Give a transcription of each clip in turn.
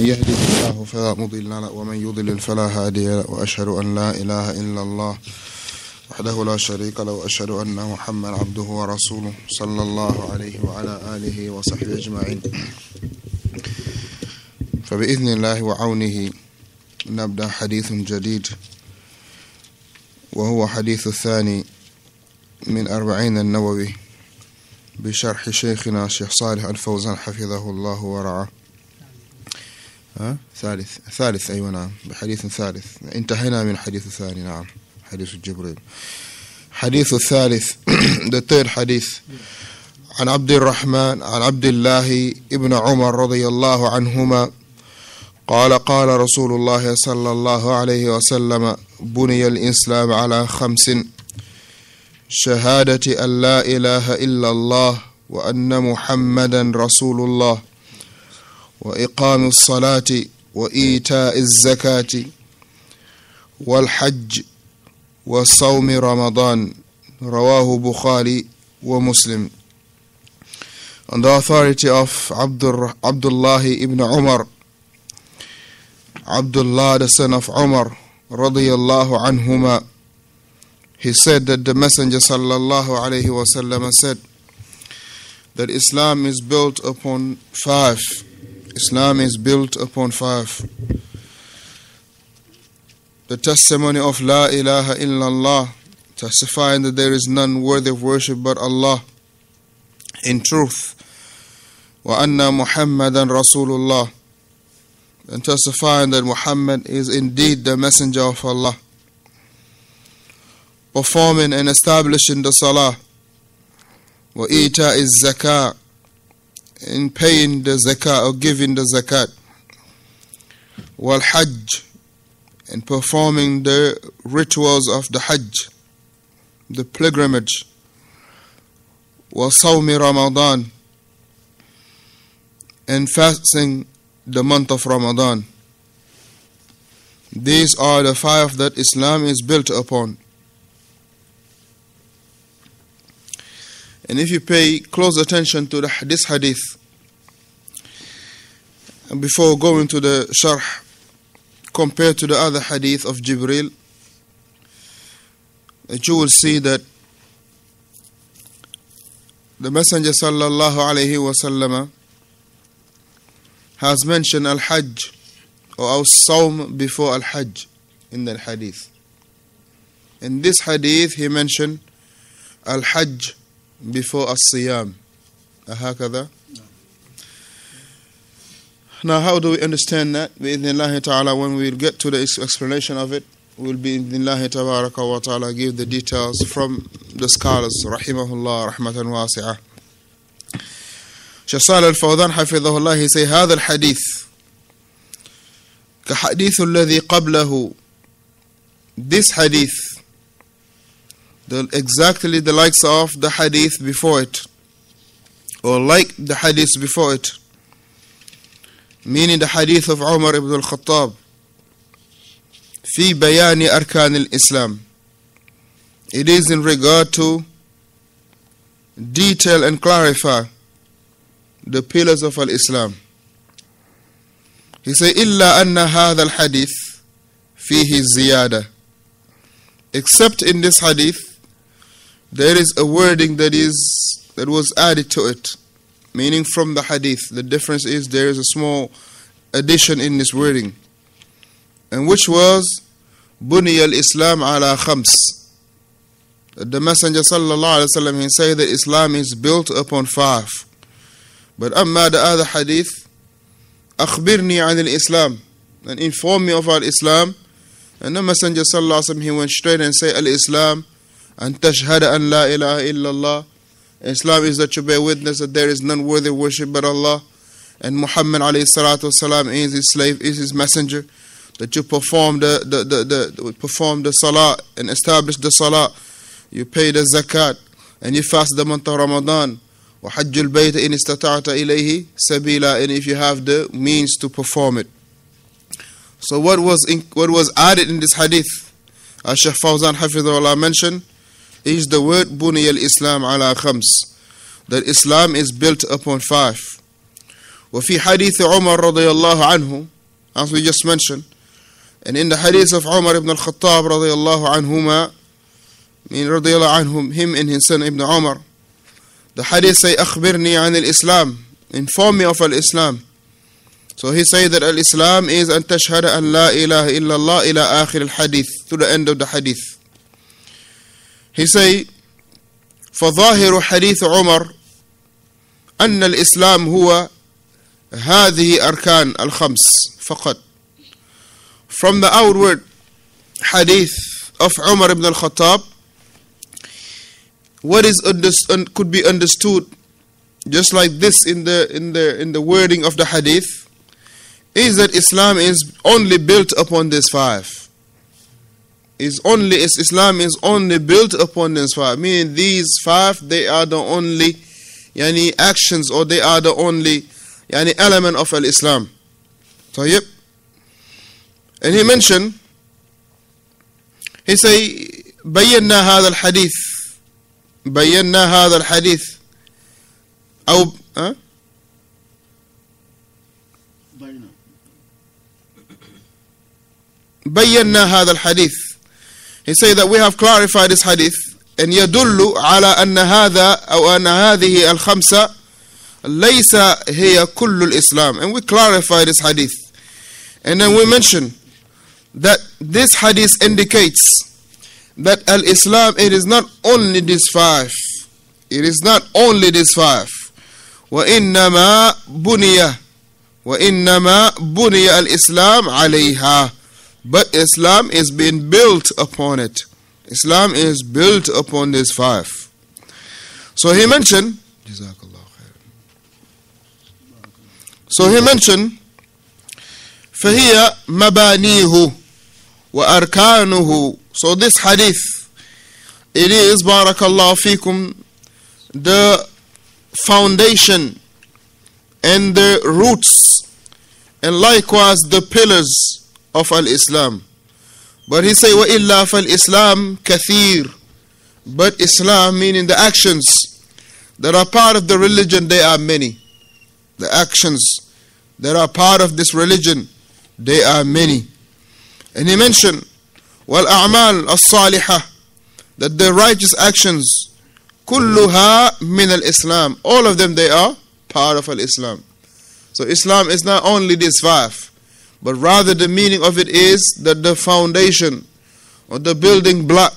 يهده الله فلا مضل له ومن يضلل فلا هادي له وأشهد أن لا إله إلا الله وحده لا شريك له وأشهد أن محمد عبده ورسوله صلى الله عليه وعلى آله وصحبه أجمعين. فبإذن الله وعونه نبدأ حديث جديد وهو حديث الثاني من أربعين النووي بشرح شيخنا الشيخ صالح الفوزان حفظه الله ورعاه. ها؟ ثالث ثالث أيوة نعم. بحديث ثالث. انتهينا من حديث الثاني نعم. حديث جبريل. حديث الثالث. third حديث عن عبد الرحمن عن عبد الله ابن عمر رضي الله عنهما قال قال رسول الله صلى الله عليه وسلم بني الإسلام على خمس شهادة أن لا إله إلا الله وأن محمدا رسول الله. وإقام الصلاة وإيتاء الزكاة والحج وصوم رمضان رواه بخاري ومسلم On the authority of Abdullah ibn Umar Abdullah the son of Umar radiyallahu anhuma he said that the messenger sallallahu alayhi wasallam said that Islam is built upon five Islam is built upon five. The testimony of La ilaha illallah testifying that there is none worthy of worship but Allah. In truth wa anna muhammadan rasulullah. And testifying that Muhammad is indeed the messenger of Allah. Performing and establishing the salah. Wa ita is zakah in paying the zakah or giving the zakat. Wal hajj and performing the rituals of the hajj the pilgrimage. Wa sawmi ramadan and fasting the month of ramadan. These are the five that islam is built upon And if you pay close attention to the, this hadith, before going to the sharh, compared to the other hadith of Jibril, that you will see that the Messenger sallallahu alaihi wasallam has mentioned al-Hajj or al-Sawm before al-Hajj in the hadith. In this hadith, he mentioned al-Hajj before as-siyam. هكذا now how do we understand that? بإذن ta'ala when we get to the explanation of it we'll be بإذن tabaraka wa ta'ala give the details from the scholars rahimahullah rahmatan wasi'ah. Shaykh Salih al-Fawzan حفظه الله he say هذا الحديث كحديث الذي قبله this hadith the, exactly the likes of the hadith before it, or like the hadith before it, meaning the hadith of Umar ibn al-Khattab, في بيان أركان الإسلام. It is in regard to detail and clarify the pillars of al-Islam. He said, إلا أن هذا الحديث فيه زيادة. Except in this hadith, there is a wording that is that was added to it, meaning from the hadith. The difference is there is a small addition in this wording, and which was "Buni al Islam ala khams." The Messenger sallallahu alaihi wasallam he said that Islam is built upon five. But amma the other hadith, "Akhbirni al-islam and inform me of our Islam. And the Messenger sallallahu alaihi wasallam he went straight and said, "Al Islam." تشهد أن لا إله إلا الله Islam is that you bear witness that there is none worthy of worship but Allah and Muhammad alayhi salatu wasalam is his slave, is his messenger that you perform the, the, the, the perform the salah and establish the salah you pay the zakat and you fast the month of Ramadan وحج البيت إن استطعت إليه سبيلا and if you have the means to perform it so what was in, what was added in this hadith as Shaykh Fawzan Hafizullah mentioned is the word Buni al Islam ala khams, that Islam is built upon five. وفي حديث عمر رضي الله عنه as we just mentioned and in the hadith of Umar ibn al-Khattab رضي الله عنهما mean رضي الله عنهم him and his son Ibn Umar the hadith say أخبرني عن الإسلام inform me of al-Islam so he say that al-Islam is أن تشهد أن لا إله إلا الله إلى آخر الحديث to the end of the hadith he say فظاهر حديث عمر أن الإسلام هو هذه أركان الخمس فقط from the outward hadith of Umar ibn al-Khattab what is understood could be understood just like this in the in the in the wording of the hadith is that Islam is only built upon this five is only Islam is only built upon this five meaning these five they are the only yani actions or they are the only yani element of al-Islam طيب and he mentioned he say بينا هذا الحديث بينا هذا الحديث أو أه؟ بينا هذا الحديث he say that we have clarified this hadith أن يدل على أن هذا أو أن هذه الخمسة ليس هي كل الإسلام and we clarify this hadith and then we mention that this hadith indicates that al-Islam it is not only this five it is not only this five وإنما بني وإنما بني الإسلام عليها but Islam is being built upon it Islam is built upon this five so he mentioned so he mentioned فهي مبانيه وأركانه so this hadith it is بارك الله فيكم the foundation and the roots and likewise the pillars of al-Islam but he say وإلا فالإسلام كثير but Islam meaning the actions that are part of the religion they are many the actions that are part of this religion they are many and he mentioned والأعمال الصالحة that the righteous actions كلها من الإسلام all of them they are part of al-Islam so Islam is not only this five But rather, the meaning of it is that the foundation or the building block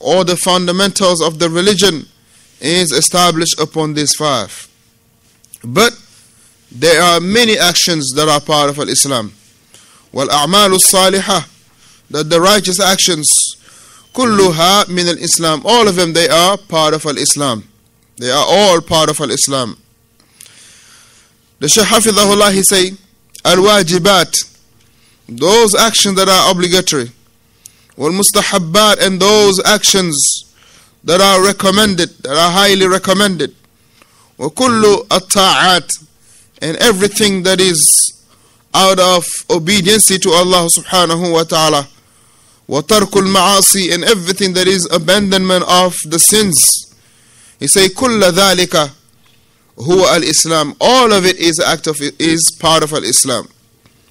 or the fundamentals of the religion is established upon these five. But there are many actions that are part of Islam. Well, a'malu salihah, that the righteous actions, kulluha min al-Islam, all of them they are part of Islam. They are all part of Islam. The Shaykh Hafidhahullah he say, al-wajibat those actions that are obligatory wal-mustahabbat and those actions that are recommended that are highly recommended وكل الطاعات and everything that is out of obedience to Allah subhanahu wa ta'ala وترك المعاصي and everything that is abandonment of the sins he say كل ذلك هو الإسلام all of it is act of is part of الإسلام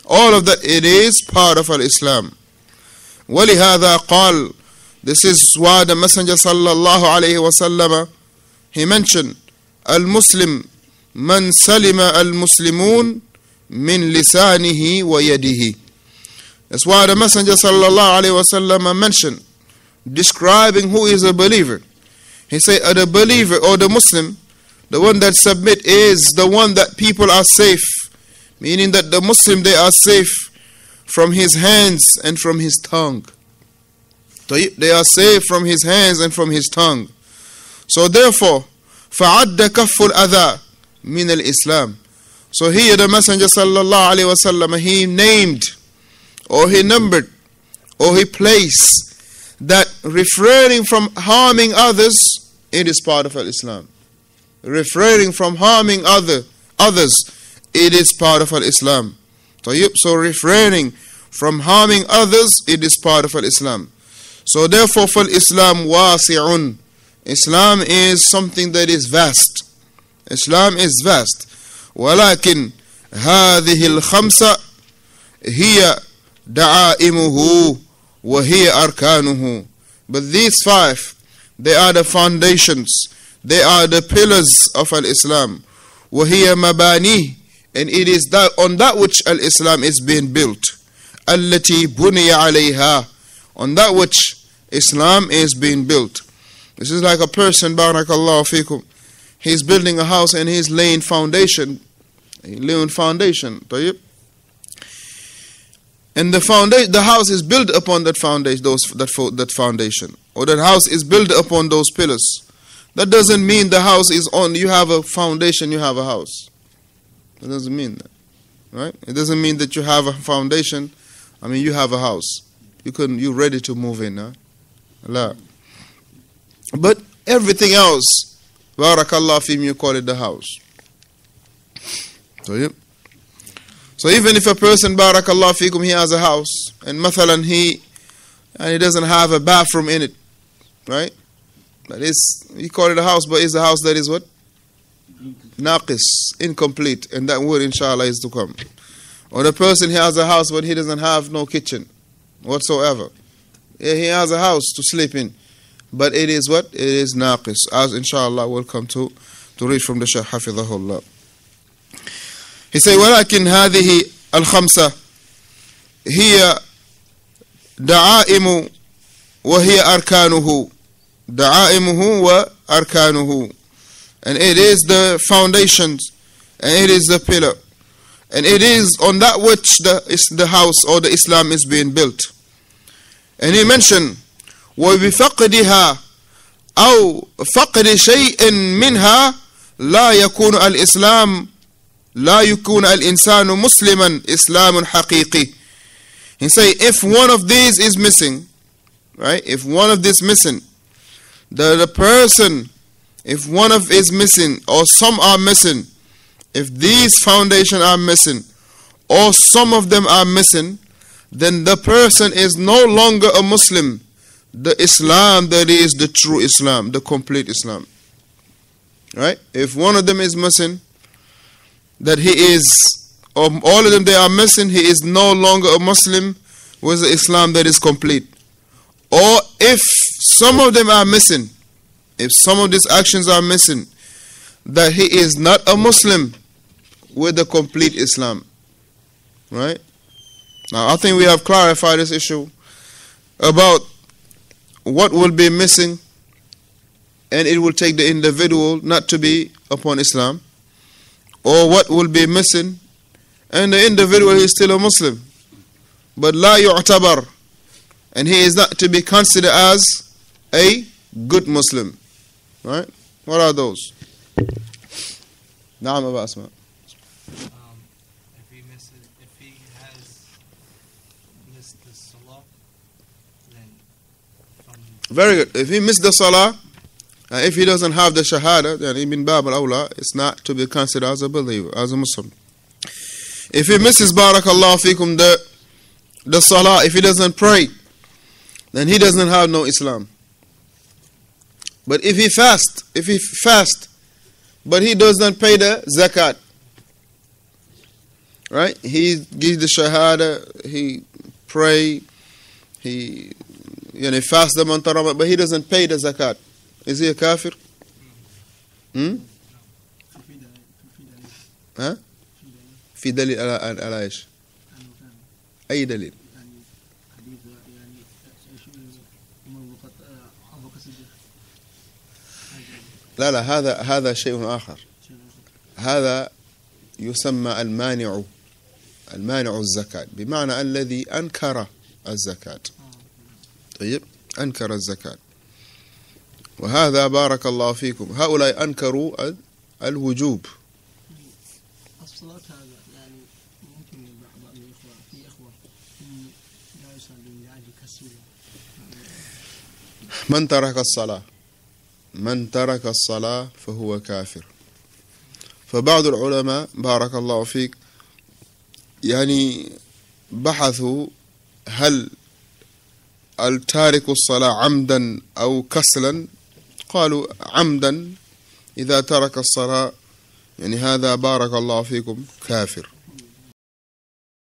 all of that it is part of الإسلام ولهذا قال this is why the messenger صلى الله عليه وسلم he mentioned المسلم من سلم المسلمون من لسانه ويده That's why the Messenger sallallahu alaihi wasallam mentioned describing who is a believer. He said, uh, "The believer or the Muslim, the one that submit is the one that people are safe, meaning that the Muslim they are safe from his hands and from his tongue. They are safe from his hands and from his tongue. So therefore, فَعَدَّ كَفُّ الْأَذَى مِنَ الْإِسْلَامِ So here the Messenger sallallahu alaihi wasallam he named or he numbered or he placed that refraining from harming others it is part of islam refraining from harming other others it is part of islam so refraining from harming others it is part of islam so therefore for islam wasi'un islam is something that is vast islam is vast ولكن هذه الخمسة هي دعائمه وهي أركانه but these five they are the foundations they are the pillars of al-Islam وهي مبانيه and it is that on that which al-Islam is being built التي بني عليها on that which Islam is being built this is like a person barakallahu fikum he's building a house and he's laying foundation laying foundation طيب and the foundation the house is built upon that foundation those that fo- that foundation or that house is built upon those pillars that doesn't mean the house is on you have a foundation you have a house that doesn't mean that right it doesn't mean that you have a foundation i mean you have a house you can you're ready to move in huh? Allah. but everything else barakallah fim you call it the house so yeah so even if a person, barakallah fikum, he has a house, and mathalan he, and he doesn't have a bathroom in it, right? That is, you call it a house, but it's a house that is what? Naqis, incomplete, and that word inshallah is to come. Or the person he has a house, but he doesn't have no kitchen whatsoever. Yeah, he has a house to sleep in, but it is what? It is naqis, as inshallah will come to, to read from the Shaykh Hafidahullah. He said ولكن هذه الخمسة هي دعائم وهي أركانه دعائمه وأركانه and it is the foundations and it is the pillar and it is on that which the, is the house or the Islam is being built and he mentioned وبفقدها أو فقد شيء منها لا يكون الإسلام لا يكون الإنسان مسلما إسلام حقيقي He say if one of these is missing, right? If one of these missing, the, the person, if one of is missing or some are missing, if these foundation are missing or some of them are missing, then the person is no longer a Muslim. The Islam that is the true Islam, the complete Islam. Right? If one of them is missing, that he is, um, all of them they are missing, he is no longer a Muslim with the Islam that is complete. Or if some of them are missing, if some of these actions are missing, that he is not a Muslim with the complete Islam. Right? Now, I think we have clarified this issue about what will be missing, and it will take the individual not to be upon Islam or what will be missing, and the individual is still a Muslim. But la yu'tabar, and he is not to be considered as a good Muslim. Right? What are those? Naam Abu Asma. Very good. If he missed the salah, and if he doesn't have the shahada, then Ibn Bab al-Awla is not to be considered as a believer, as a Muslim. If he misses barakallah fikum the, the salah, if he doesn't pray, then he doesn't have no Islam. But if he fast, if he fast, but he doesn't pay the zakat, right? He gives the shahada, he pray, he you know, fast the month of Ramadan, but he doesn't pay the zakat. Is he a kafir? Hmm? ها؟ في دليل على على على ايش؟ اي دليل؟ لا لا هذا هذا شيء آخر. هذا يسمى المانع المانع الزكاة بمعنى الذي أنكر الزكاة. طيب أنكر الزكاة. وهذا بارك الله فيكم. هؤلاء أنكروا ال- الوجوب. الصلاة هذا يعني ممكن الإخوة في إخوة لا يصلون كسوله من ترك الصلاة؟ من ترك الصلاة فهو كافر. فبعض العلماء بارك الله فيك يعني بحثوا هل التارك الصلاة عمدا أو كسلا؟ قالوا عمدا إذا ترك الصلاة يعني هذا بارك الله فيكم كافر.